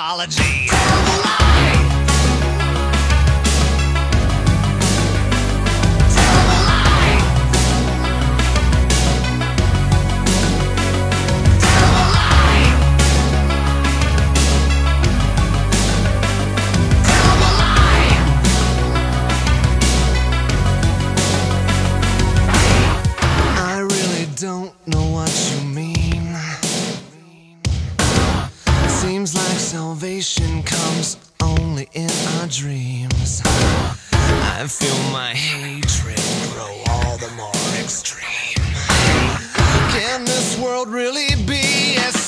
mythology. Salvation comes only in our dreams. I feel my hatred grow all the more extreme. Can this world really be as